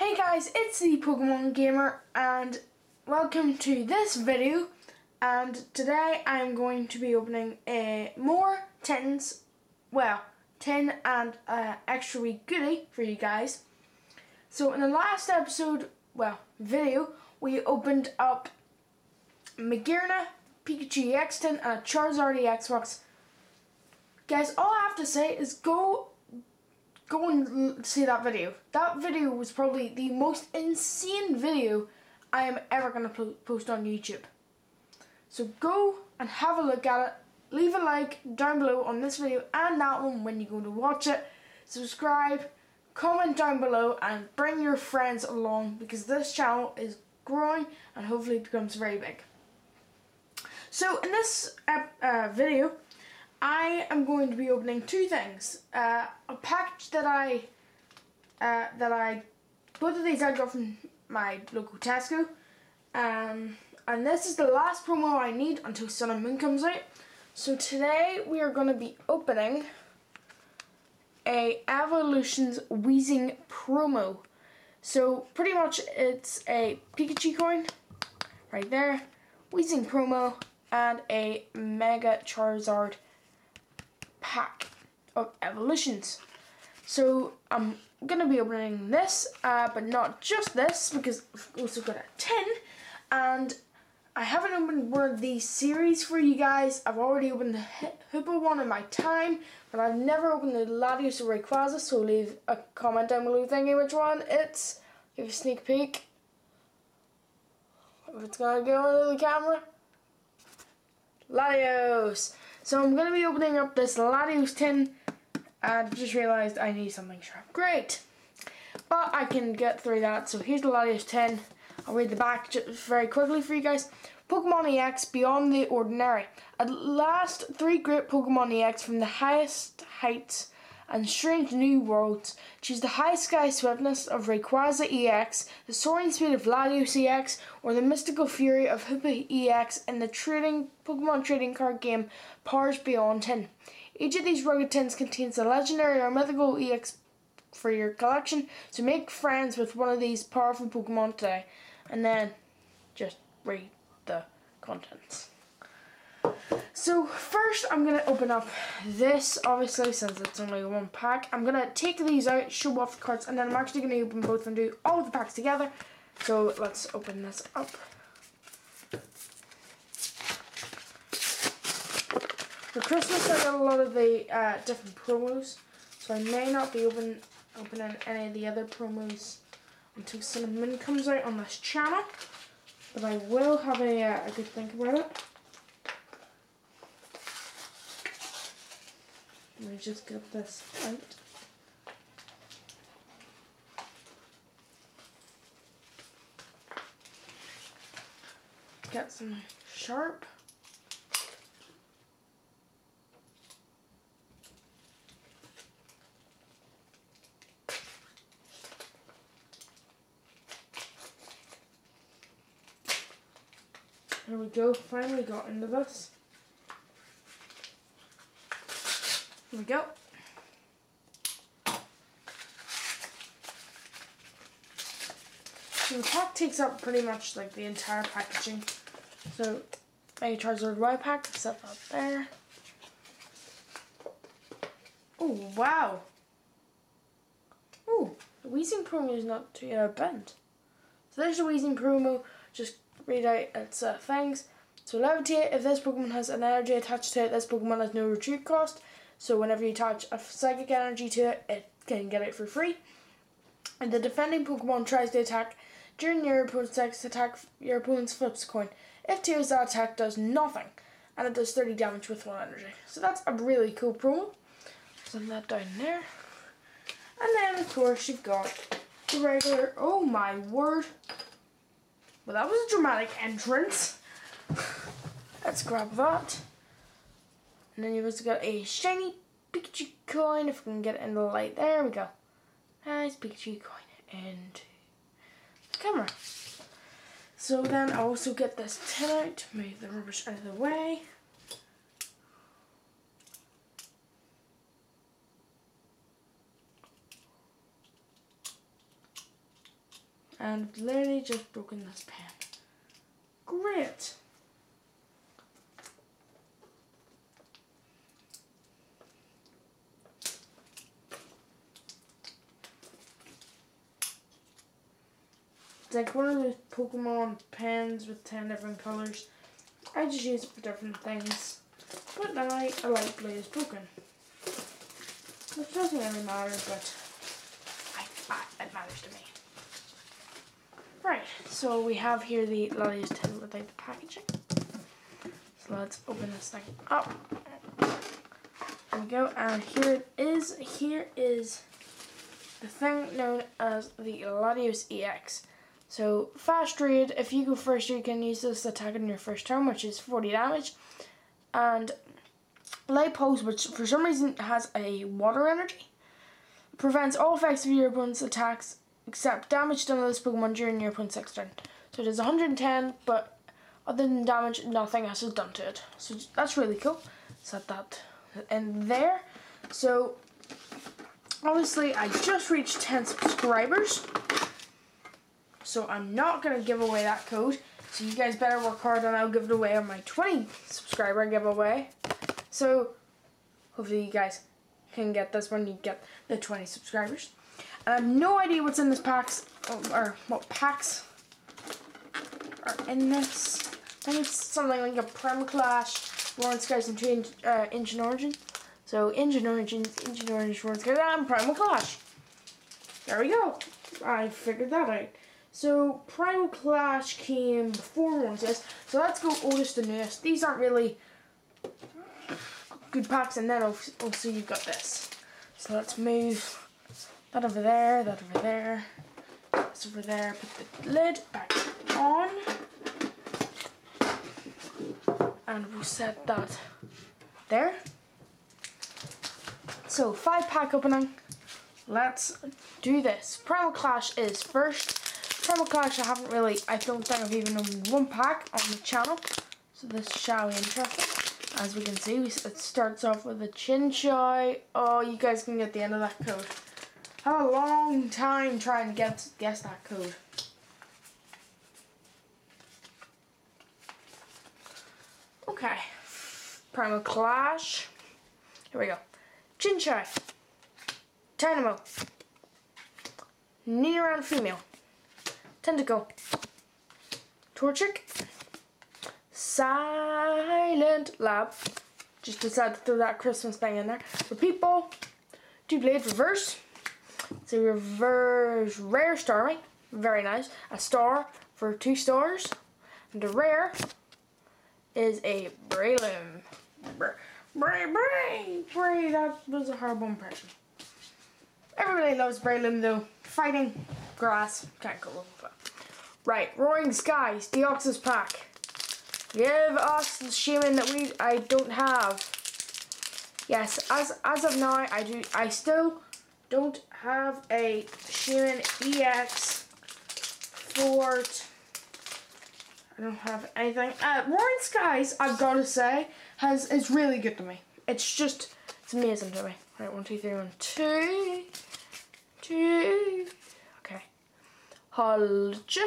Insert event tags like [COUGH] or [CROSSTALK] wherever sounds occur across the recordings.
Hey guys, it's the Pokemon Gamer and welcome to this video and today I'm going to be opening a more tins, well, tin and uh, extra week goodie for you guys. So in the last episode, well, video, we opened up Magearna, Pikachu EX tin and a Charizard EX box. Guys, all I have to say is go and see that video. That video was probably the most insane video I am ever going to post on YouTube. So go and have a look at it. Leave a like down below on this video and that one when you go to watch it. Subscribe, comment down below and bring your friends along because this channel is growing and hopefully becomes very big. So in this uh, video, I am going to be opening two things. Uh, a package that I uh, that I both of these I got from my local Tesco. Um, and this is the last promo I need until Sun and Moon comes out. So today we are going to be opening a Evolutions Weezing promo. So pretty much it's a Pikachu coin right there, Weezing promo, and a Mega Charizard pack of evolutions. So I'm gonna be opening this, uh, but not just this because I've also got a tin, and I haven't opened one of these series for you guys. I've already opened the Hoopa one in my time, but I've never opened the Latios or Rayquaza. So leave a comment down below thinking which one it's. Give a sneak peek. If it's gonna go into the camera. Latios. So I'm going to be opening up this Latios tin I've just realised I need something sharp. Great! But I can get through that. So here's the Latios tin. I'll read the back just very quickly for you guys. Pokemon EX Beyond the Ordinary. At last, three great Pokemon EX from the highest heights and strange new worlds. Choose the high sky swiftness of Rayquaza EX, the soaring speed of Latios EX, or the mystical fury of Hoopa EX in the trading Pokemon trading card game Powers Beyond Tin. Each of these rugged tins contains a legendary or mythical EX for your collection, so make friends with one of these powerful Pokemon today, and then just read the contents. So first I'm going to open up this, obviously since it's only one pack. I'm going to take these out, show off the cards, and then I'm actually going to open both and do all of the packs together. So let's open this up. For Christmas I got a lot of the uh, different promos, so I may not be open, opening any of the other promos until Sun and Moon comes out on this channel. But I will have a, uh, a good think about it. Just get this out. Get some sharp. There we go, finally got into this. Here we go. So the pack takes up pretty much like the entire packaging. So Mega Charizard Y pack, set up there. Oh wow. Oh, the Weezing promo is not too uh, bent. So there's the Weezing promo. Just read out its uh, things. So levitate, if this Pokemon has an energy attached to it, this Pokemon has no retreat cost. So whenever you attach a psychic energy to it, it can get it for free. And the defending Pokemon tries to attack during your opponent's next attack, your opponent's flips a coin. If tears that attack does nothing, and it does 30 damage with one energy. So that's a really cool promo. Send that down there. And then of course you've got the regular, oh my word. Well that was a dramatic entrance. [LAUGHS] Let's grab that. And then you've also got a shiny Pikachu coin, if we can get it in the light. There we go. Nice Pikachu coin And camera. So then I also get this tin out to move the rubbish out of the way. And I've literally just broken this pen. Great. Like one of those Pokemon pens with 10 different colours. I just use it for different things. But now I like Blaze broken. Which doesn't really matter, but I, I, it matters to me. Right, so we have here the Lolly's tin without the packaging. So let's open this thing up. There we go, and here it is. Here is the thing known as the Latios EX. So fast raid, if you go first you can use this attack in your first turn which is 40 damage. And Light Pulse which for some reason has a water energy. Prevents all effects of your opponent's attacks except damage done to this Pokemon during your opponent's next turn. So it is 110 but other than damage nothing else is done to it. So that's really cool. Set that in there. So obviously I just reached 10 subscribers so I'm not going to give away that code. So you guys better work hard and I'll give it away on my 20 subscriber giveaway. So hopefully you guys can get this when you get the 20 subscribers. And I have no idea what's in this packs, or what packs are in this. I think it's something like a Primal Clash, Roaring Skies, and uh, Ancient Origin. So Ancient Origins, Ancient Origins, Roaring Skies, and Primal Clash. There we go. I figured that out. So Primal Clash came before says. So let's go oldest to newest. These aren't really good packs, and then also you've got this. So let's move that over there, that over there, this over there. Put the lid back on, and we'll set that there. So five pack opening. Let's do this. Primal Clash is first. Primal Clash I haven't really, I don't think I've even opened one pack on the channel. So this shall be interesting. As we can see, it starts off with a Chinchou. Oh, you guys can get the end of that code. I have a long time trying to get guess that code. Okay. Primal Clash. Here we go. Chinchou. Tynamo. Nidoran female. Tentacool. Torchic. Silent Lab. Just decided to throw that Christmas thing in there. For people, two blade reverse. It's a reverse rare starmie. Very nice. A star for two stars. And a rare is a Breloom. Bray, Bray, Bray, Bray. That was a horrible impression. Everybody loves Breloom though. Fighting, grass, can't go over. Right, Roaring Skies, Deoxys pack. Give us the Shaymin that we I don't have. Yes, as as of now, I do. I still don't have a Shaymin EX Fort. I don't have anything. Uh, Roaring Skies, I've got to say, has is really good to me. It's just, it's amazing to me. Right, one, two, three, one, two, two. Okay. Holja.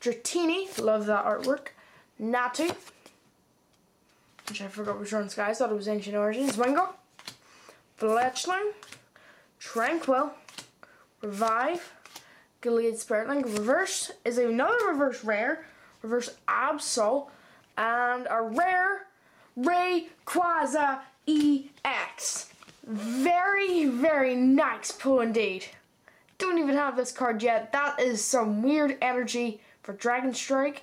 Dratini, love that artwork. Natu, which I forgot was Roaring Skies, thought it was Ancient Origins. Wingull, Fletchling, Tranquill, Revive, Gallade Spirit Link. Reverse is another reverse rare, reverse Absol, and a rare Rayquaza EX. Very, very nice pull indeed. Don't even have this card yet. That is some weird energy for Dragon Strike.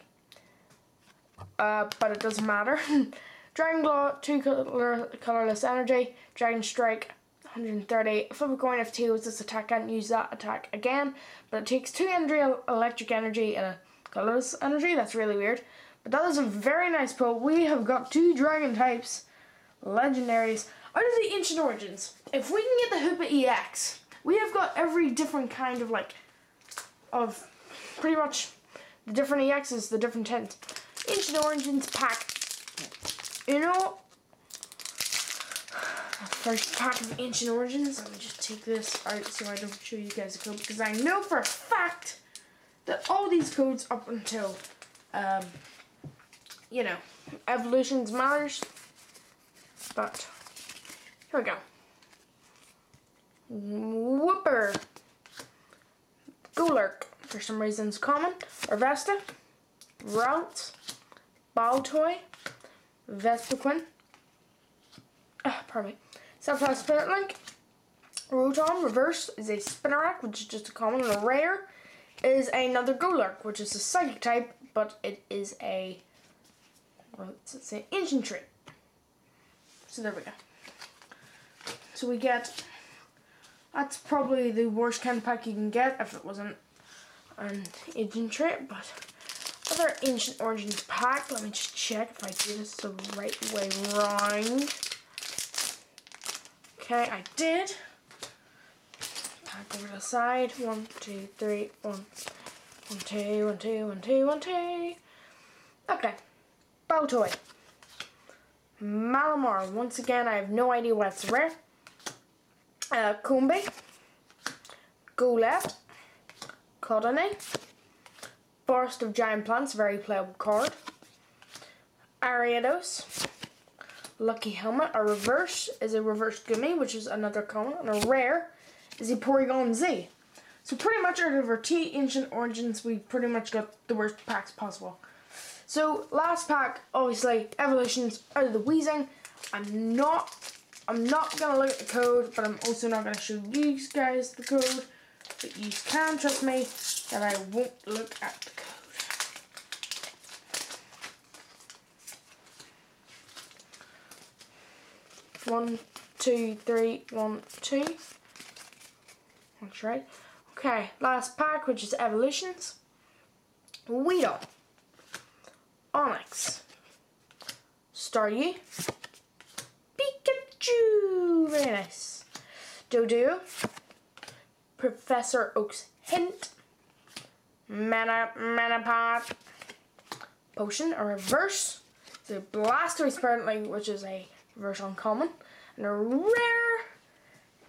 Uh, but it doesn't matter. [LAUGHS] Dragon Claw, 2 color, colorless energy. Dragon Strike, 130. Flip a coin if 2 is this attack, can't use that attack again. But it takes 2 energy, electric energy, and a colorless energy. That's really weird. But that is a very nice pull. We have got two dragon types, legendaries, out of the ancient origins. If we can get the Hoopa EX, we have got every different kind of like, of pretty much the different EXs, the different tints. Ancient Origins pack. You know, First pack of Ancient Origins. Let me just take this out so I don't show you guys the code because I know for a fact that all these codes up until, um, you know, evolutions matters. But here we go. Whooper. Golurk, for some reason, is common. Orvesta. Route. Baltoy. Vespiquen. Uh, pardon me. Sapphire Spirit Link. Rotom Reverse is a Spinarak, which is just a common and a rare. Is another Golurk, which is a psychic type, but it is a let's say ancient tree. So there we go. So we get that's probably the worst kind of pack you can get if it wasn't an ancient trait, but other ancient origins pack. Let me just check if I do this the right way round. Okay, I did. Pack over to the side. One, two, three, one, one, two, one, two, one, two, one, two. Okay. Baltoy. Malamar. Once again, I have no idea what's rare. Uh, Combee. Golett. Codony. Forest of Giant Plants, very playable card. Ariados. Lucky Helmet, a reverse is a reverse Gummy, which is another common, and a rare is a Porygon Z. So pretty much out of our T Ancient Origins, we pretty much got the worst packs possible. So last pack, obviously, Evolutions out of the Weezing. I'm not, I'm not gonna look at the code, but I'm also not gonna show you guys the code. But you can trust me that I won't look at the code. One, two, three, one, two. That's right. Okay, last pack, which is Evolutions. Weedle. Onix. Staryu. Very nice. Doduo. Professor Oak's Hint. Mana, Mana Manapod. Potion, a reverse. The Blastoise apparently, which is a reverse uncommon. And a rare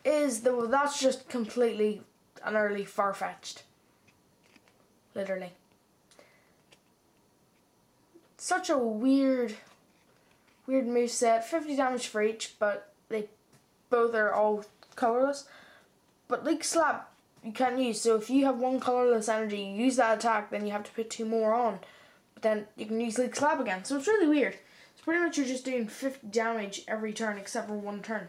is the well, that's just completely and utterly far fetched. Literally. Such a weird weird move set. 50 damage for each, but they both are all colorless. But Leek Slap you can't use. So if you have one colorless energy, you use that attack, then you have to put two more on. But then you can use Leek Slap again. So it's really weird. It's pretty much you're just doing 50 damage every turn except for one turn.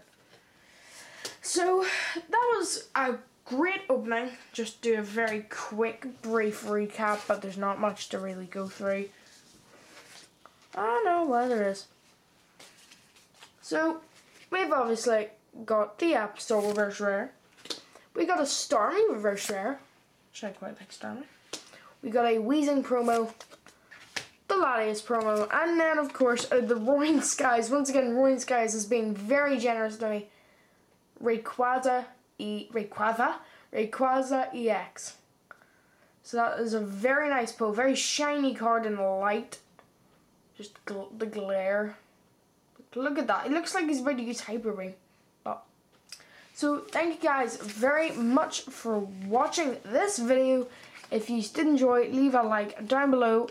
So that was a great opening. Just do a very quick, brief recap, but there's not much to really go through. I don't know what there is. So we've obviously got the Absol reverse rare. We got a Starmie reverse rare, which I quite like Starmie. We got a Weezing promo, the Latias promo, and then of course uh, the Roaring Skies. Once again, Roaring Skies is being very generous to me. Rayquaza E Rayquaza Rayquaza EX. So that is a very nice pull, very shiny card in the light. Just gl the glare. Look at that. It looks like he's ready to use Hyper Beam. But so thank you guys very much for watching this video. If you did enjoy, leave a like down below.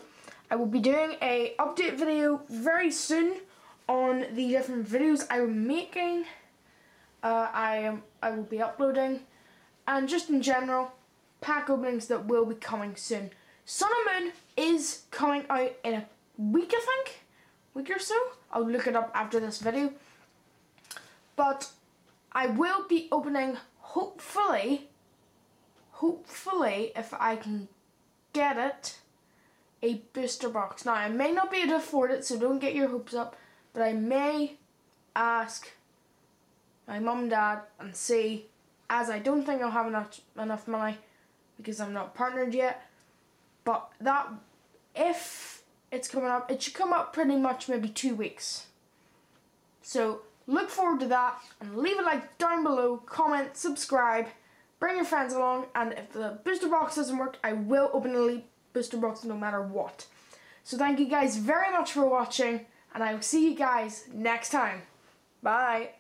I will be doing a update video very soon on the different videos I'm making. Uh, I am I will be uploading, and just in general, pack openings that will be coming soon. Sun and Moon is coming out in a week, I think, week or so. I'll look it up after this video. But I will be opening, hopefully, hopefully, if I can get it, a booster box. Now, I may not be able to afford it, so don't get your hopes up, but I may ask my mum and dad and see, as I don't think I'll have enough, enough money because I'm not partnered yet, but that, if it's coming up, it should come up pretty much maybe two weeks. So look forward to that and leave a like down below, comment, subscribe, bring your friends along, and if the booster box doesn't work, I will open a booster box no matter what. So thank you guys very much for watching, and I will see you guys next time. Bye.